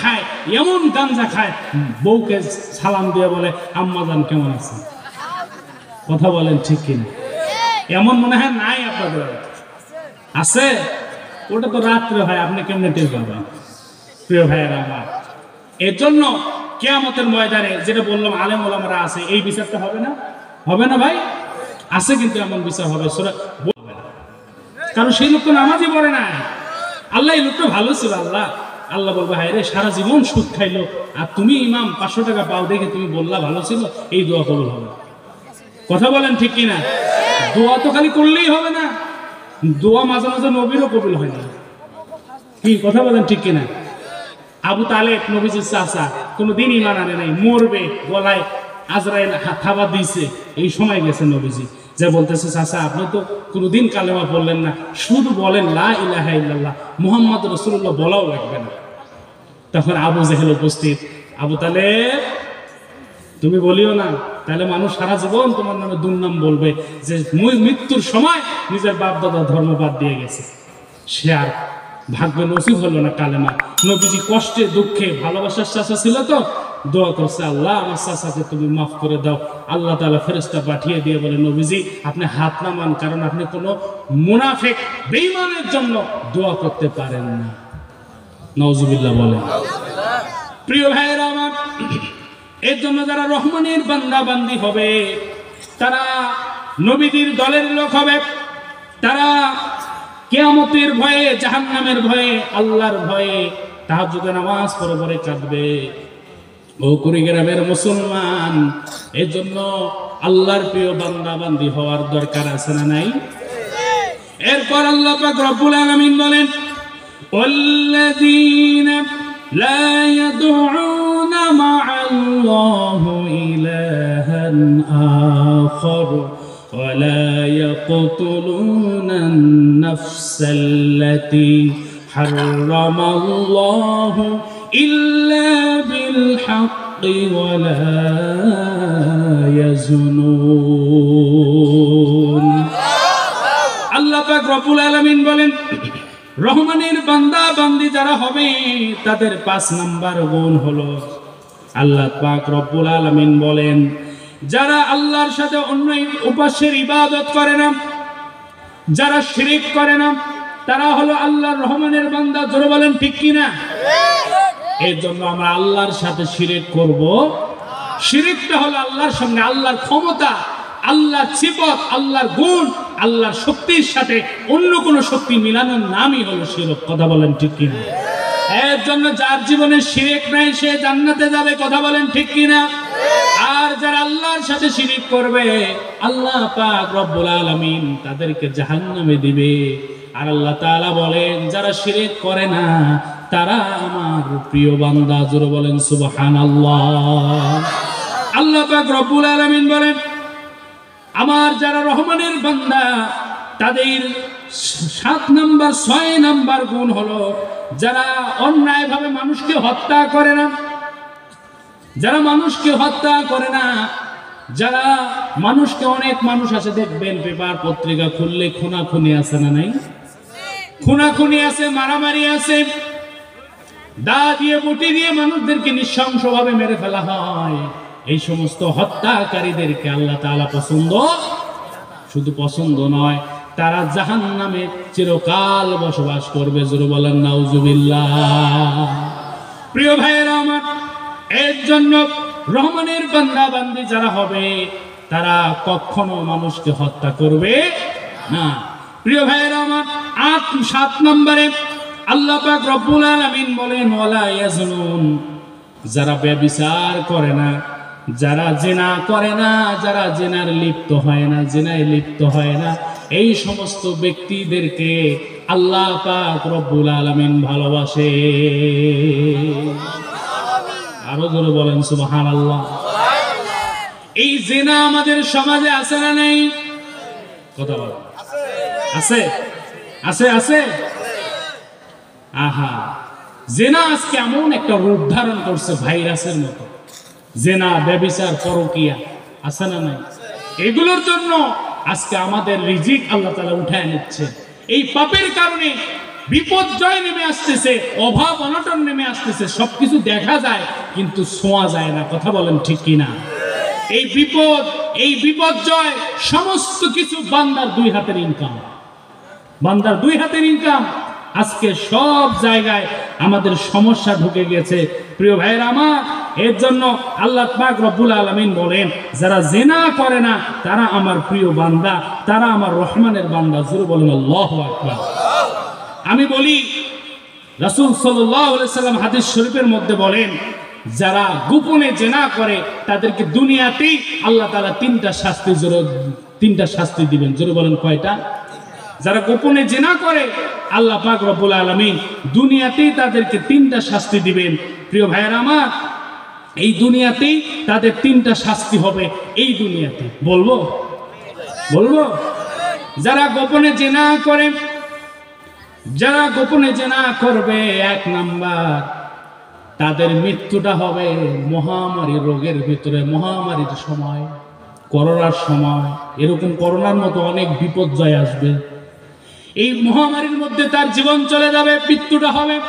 খায়, এমন গাঞ্জা খায়, বউকে সালাম দিয়ে বলে কেমন আছে কথা বলেন ঠিক কিনা? এমন মনে হয় নাই আপনাদের আছে? ওটা তো রাত্রে হয়, আপনি কেমনে টের পাবেন? প্রিয় ভাইয়েরা আমার এর জন্য কেয়ামতের ময়দানে যেটা বললাম, আলেম ওলামারা আছে, এই বিচারটা হবে না? হবে না ভাই? আছে কিন্তু এমন বিচার হবে না কারণ সেই লোক তো নামাজই পড়ে না আল্লাহ এই লোকটা ভালো ছিল, আল্লাহ। আল্লাহ বলবে, হায় রে, সারা জীবন সুদ খাইলো। আর তুমি ইমাম, পাঁচশো টাকা পাও দেখে তুমি বললা ভালো ছিল, এই দোয়া কবুল হবে। কথা বলেন ঠিক কিনা? দোয়া তো খালি করলেই হবে না। দোয়া মাঝে মাঝে নবীরও কবুল হয় না। কি, কথা বলেন ঠিক কিনা? আবু তালেব, নবীজির চাচা, কোনোদিন ইমান আনে নাই, মরবে, গলায় আজরাইল খাবার দিয়েছে। এই সময় গেছে নবীজি। যে বলতেছে, চাচা, আপনি তো কোনোদিন কালেমা বললেন না। শুধু বলেন, লা ইলাহা ইল্লাল্লাহ, মুহাম্মদ রসুল্লাহ বলাও লাগবে না। তখন আবু জেহেল উপস্থিত। আবু তালেব, তুমি বলিও না, তাহলে মানুষ সারা জীবন তোমার নামে দুর্নাম বলবে যে মৃত্যুর সময় নিজের বাপ দাদা ধর্ম বাদ দিয়ে গেছে। সে আর ভাগ্য নসিব হলো না কালেমা। নবীজি কষ্টে, দুঃখে, ভালোবাসার চাষা ছিল তো দোয়া করছে আল্লাহ, আমার চাষাকে তুমি মাফ করে দাও। আল্লাহ তালা ফেরেস্তা পাঠিয়ে দিয়ে বলে, নবীজি, আপনি হাত নামান কারণ আপনি কোনো মুনাফেক বেইমানের জন্য দোয়া করতে পারেন না। নওজুবিল্লাহ বলেন প্রিয় ভাইয়েরা আমার, এর জন্য যারা রহমানের বান্দা বান্দি হবে, তারা নবীদের দলের লোক হবে, তারা কেয়ামতের ভয়ে, জাহান্নামের ভয়ে, আল্লাহর ভয়ে তাহাজ্জুদে নামাজ পরে পরে কাঁদবে। ও কুড়িগ্রামের মুসলমান এর জন্য আল্লাহর প্রিয় বান্দা বান্দি হওয়ার দরকার আছে না নাই এরপর আল্লাহ পাক রব্বুল আলামিন বলেন والذين لا يدعون مع الله إلها آخر ولا يقتلون النفس التي حرم الله إلا بالحق ولا يزنون আল্লাহ পাক রব্বুল আলামিন বলেন রহমানের বান্দা বান্দি যারা হবে তাদের পাঁচ নাম্বার গুণ হলো আল্লাহ পাক রব্বুল আলামিন বলেন যারা আল্লাহর সাথে অন্য উপাস্যের ইবাদত করে না যারা শিরিক করে না তারা হলো আল্লাহর রহমানের বান্দা জোরে বলেন ঠিক কিনা এর জন্য আমরা আল্লাহর সাথে শিরিক করব। শিরিকটা হলো আল্লাহর সঙ্গে আল্লাহর ক্ষমতা, আল্লাহর সিফত, আল্লাহর গুণ, আল্লাহর শক্তির সাথে অন্য কোন শক্তি মিলানোর নামই হলো শিরক। কথা বলেন ঠিক কিনা? এর জন্য যার জীবনে শিরিক নাই, সে জান্নাতে যাবে, কথা বলেন ঠিক কিনা? আর যারা আল্লাহর সাথে শিরিক করবে, আল্লাহ পাক রব্বুল আলামিন তাদেরকে জাহান্নামে দিবে। আর আল্লাহ তাআলা বলেন, যারা শিরিক করে না তারা আমার প্রিয় বান্দা, জোরে বলেন সুবহানাল্লাহ। আল্লাহ পাক রব্বুল আলামিন বলেন, আমার যারা রহমানের বান্দা, তাদের সাত নাম্বার, ছয় নাম্বার গুণ হলো যারা অন্যায়ভাবে মানুষকে হত্যা করে না, যারা মানুষকে হত্যা করে না, যারা মানুষকে অনেক মানুষ আছে, দেখবেন পেপার পত্রিকা খুললে খুনাখুনি আছে না নাই? খুনাখুনি আছে, মারামারি আছে দা দিয়ে বটি দিয়ে মানুষদেরকে নৃশংসভাবে মেরে ফেলা হয়। এই সমস্ত হত্যাকারীদেরকে আল্লাহ তাআলা পছন্দ? শুধু পছন্দ নয়, তারা জাহান নামে চিরকাল বসবাস করবে। নাউজুবিল্লাহ। প্রিয় ভাইয়েরা আমার, এর জন্য রহমানের বান্দা বান্দি যারা হবে, তারা কখনো মানুষকে হত্যা করবে না। প্রিয় ভাইয়েরা আমার, আট সাত নম্বরে আল্লাহ পাক রব্বুল আলামিন বলেন, ওয়ালা ইয়াজনুন যারা ব্যবিচার করে না, যারা জেনা করে না, যারা জেনার লিপ্ত হয় না, জেনায় লিপ্ত হয় না, এই সমস্ত ব্যক্তিদেরকে আল্লাহ পাক রব্বুল আলামিন ভালোবাসে। আরও জোরে বলেন সুবহান আল্লাহ এই জেনা আমাদের সমাজে আছে না নেই? কথা বলেন। আছে? আছে? আছে? আহা, জেনা আজকে এমন একটা রূপ ধারণ করছে ভাইরাসের মতো। জেনা ব্যবিচার পরকিয়া, আছে না নাই? এগুলোর জন্য আজকে আমাদের রিজিক আল্লাহ তালা উঠায় নিচ্ছে। এই পাপের কারণে বিপর্যয় নেমে আসতেছে, অভাব অনটন নেমে আসতেছে, সবকিছু দেখা যায়, কিন্তু ছোঁয়া যায় না। কথা বলেন ঠিক কিনা? এই বিপদ, এই বিপর্যয় সমস্ত কিছু বান্দার দুই হাতের ইনকাম বান্দার দুই হাতের ইনকাম আজকে সব জায়গায় আমাদের সমস্যা ঢুকে গেছে। প্রিয় ভাইয়ের আমার, এর জন্য আল্লাহ পাক রব্বুল আলমিন বলেন, যারা জেনা করে না, তারা আমার প্রিয় বান্দা, তারা আমার রহমানের বান্দা। জুরু বলেন আমি বলি, রাসূল সাল্লাম হাদিস শরীফের মধ্যে বলেন, যারা গোপনে জেনা করে, তাদেরকে দুনিয়াতেই আল্লাহ তাআলা তিনটা শাস্তি জোরে, তিনটা শাস্তি দিবেন। জোরে বলেন কয়টা? যারা গোপনে জেনা করে, আল্লাহ পাক রব্বুল আলামিন দুনিয়াতেই তাদেরকে তিনটা শাস্তি দিবেন। প্রিয় ভাইয়ের আমার, এই দুনিয়াতেই তাদের তিনটা শাস্তি হবে, এই দুনিয়াতে। বলব? বলব? যারা গোপনে জেনা করে, যারা গোপনে জেনা করবে, এক নাম্বার, তাদের মৃত্যুটা হবে মহামারী রোগের ভিতরে, মহামারীর সময়, করোনার সময়। এরকম করোনার মতো অনেক বিপর্যয় আসবে। এই মহামারীর মধ্যে তার জীবন চলে যাবে, মৃত্যুটা হবে।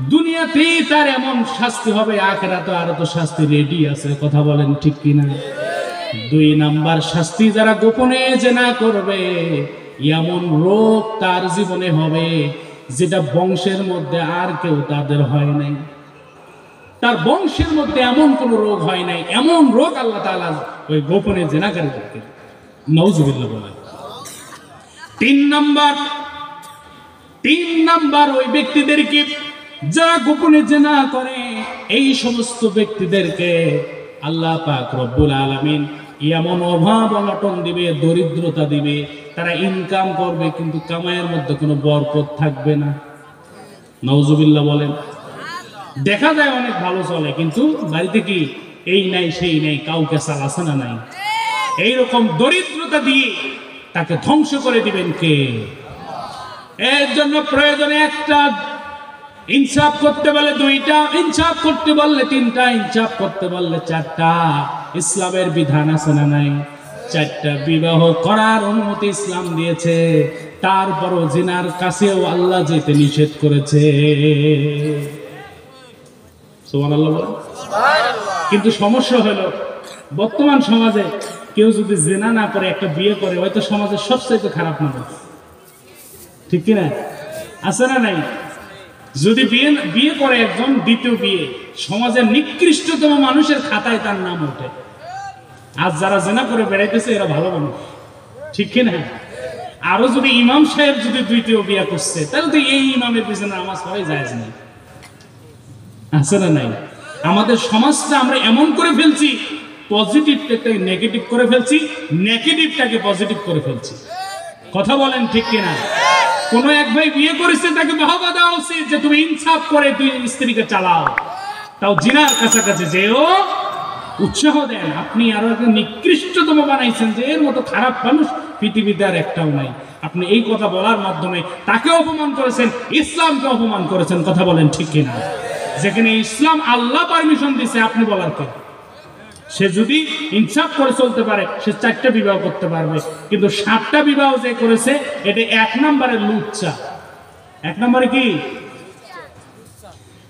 দুনিয়াতেই তার এমন শাস্তি হবে আখেরা তো আরও তো শাস্তি রেডি আছে, কথা বলেন ঠিক কিনা? দুই নাম্বার শাস্তি যারা গোপনে যে না করবে, এমন রোগ তার জীবনে হবে, যেটা বংশের মধ্যে আর কেউ তাদের হয় নাই। তার বংশের মধ্যে এমন কোন রোগ হয় নাই, এমন রোগ আল্লাহ তাআলা ওই গোপনে জেনাকারীদেরকে। নওজুবিল্লাহ বলেন। তিন নাম্বার। তিন নাম্বার ওই ব্যক্তিদেরকে যা গোপনে জেনা করে, এই সমস্ত ব্যক্তিদেরকে আল্লাহ পাক রব্বুল আলামিন এমন অভাব অনটন দিবে, দরিদ্রতা দিবে, তারা ইনকাম করবে, কিন্তু কামাইয়ের মধ্যে কোনো বরকত থাকবে না। নওজুবিল্লাহ বলেন, দেখা যায় অনেক ভালো চলে, কিন্তু বাড়িতে কি এই নাই, সেই নাই, কাউকে চালাছে না নাই? এইরকম দরিদ্রতা দিয়ে তাকে ধ্বংস করে দিবেন কে? এর জন্য প্রয়োজনে একটা ইনসাফ করতে বলে দুইটা ইনসাফ করতে বললে তিনটা ইনসাফ করতে বললে চারটা। ইসলামের বিধান আছে না নাই? চারটা বিবাহ করার অনুমতি ইসলাম দিয়েছে। তারপরও জিনার কাছেও আল্লাহ যেতে নিষেধ করেছে। সুবহানাল্লাহ কিন্তু সমস্যা হলো বর্তমান সমাজে কেউ যদি জেনা না করে, একটা বিয়ে করে, হয়তো সমাজের সবচাইতে খারাপ মানুষ। ঠিক কিনা? আছে না নাই? যদি বিয়ে বিয়ে করে একজন দ্বিতীয় বিয়ে, সমাজের নিকৃষ্টতম মানুষের খাতায় তার নাম ওঠে। আজ যারা জেনা করে বেড়াইতেছে, এরা ভালো মানুষ। ঠিক কিনা? আরও যদি ইমাম সাহেব যদি দ্বিতীয় বিয়ে করছে, তাহলে তো এই ইমামের পিছনে নামাজ পড়াই যায় না আছে না নাই? আমাদের সমাজটা আমরা এমন করে ফেলছি পজিটিভটাকে নেগেটিভ করে ফেলছি নেগেটিভটাকে পজিটিভ করে ফেলছি। কথা বলেন ঠিক কিনা? কোন এক ভাই বিয়ে করেছে, তাকে বাহবা দেওয়া উচিত যে তুমি ইনসাফ করে তুই স্ত্রীকে চালাও। তাও জিনার কাছাকাছি যেও উৎসাহ দেন। আপনি আরও একটা নিকৃষ্টতম বানাইছেন যে এর মতো খারাপ মানুষ পৃথিবীতে আর একটাও নাই। আপনি এই কথা বলার মাধ্যমে তাকে অপমান করেছেন, ইসলামকে অপমান করেছেন, কথা বলেন ঠিক কিনা? যেখানে ইসলাম আল্লাহ পারমিশন দিছে, আপনি বলার কে সে যদি ইনসাফ করে চলতে পারে, সে চারটা বিবাহ করতে পারবে। কিন্তু সাতটা বিবাহ যে করেছে, এটা এক নম্বরে লুচ্চা। এক নম্বরে কি?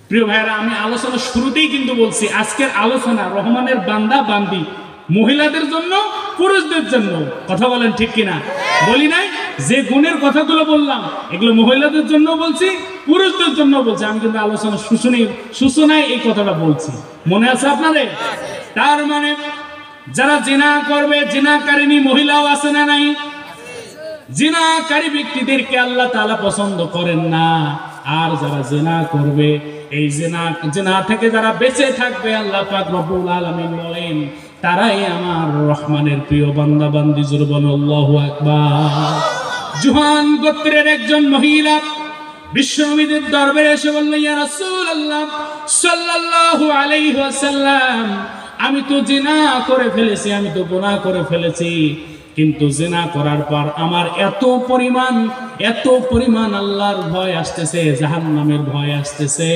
প্রিয় ভাইরা আমি আলোচনা শুরুতেই কিন্তু বলছি, আজকের আলোচনা রহমানের বান্দা, বান্দি, মহিলাদের জন্য, পুরুষদের জন্য। কথা বলেন ঠিক কিনা? বলি নাই? যে গুণের কথাগুলো বললাম, এগুলো মহিলাদের জন্য বলছি, পুরুষদের জন্য বলছি। আমি কিন্তু আলোচনা শুশুনি সূচনায় এই কথাটা বলছি। মনে আছে আপনাদের? তার মানে যারা জেনা করবে জেনাকারিনী মহিলাও আছে না নাই? জিনাকারী ব্যক্তিদেরকে আল্লাহ তাআলা পছন্দ করেন না। আর যারা জেনা করবে, এই জেনা জেনা থেকে যারা বেঁচে থাকবে, আল্লাহ পাক রব্বুল বলেন, তারাই আমার রহমানের প্রিয় বান্দা, বান্দি, জুরবান, আল্লাহু আকবার। জুহান গোত্রের একজন মহিলা বিশ্বনবীদের দরবারে এসে বলল, ইয়া রাসূলুল্লাহ, সাল্লাল্লাহু আলাইহি ওয়াসাল্লাম, আমি তো জিনা করে ফেলেছি, আমি তো গুনাহ করে ফেলেছি। কিন্তু জেনা করার পর আমার এত পরিমাণ এত পরিমাণ আল্লাহর ভয় আসতেছে জাহান নামের ভয় আসতেছে।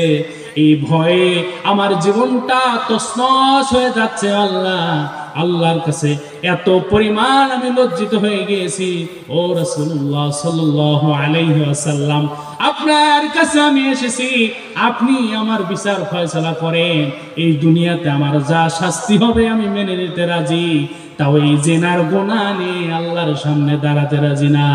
এই ভয়ে আমার জীবনটা তসনস হয়ে যাচ্ছে আল্লাহ। আল্লাহর কাছে এত পরিমাণ আমি লজ্জিত হয়ে গিয়েছি। ও রসুল্লাহ সাল্লাহ আলাইহি আসাল্লাম আপনার কাছে আমি এসেছি। আপনি আমার বিচার ফয়সলা করেন। এই দুনিয়াতে আমার যা শাস্তি হবে আমি মেনে নিতে রাজি। তাও এই জেনার গোনা নিয়ে আল্লাহর সামনে দাঁড়াতে রাজি না।